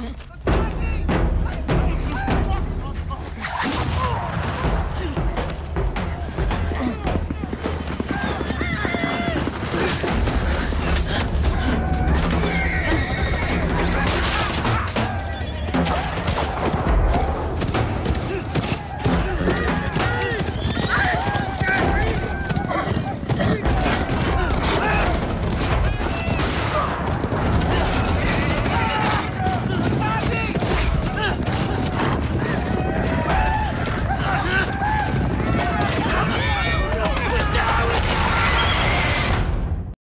Huh?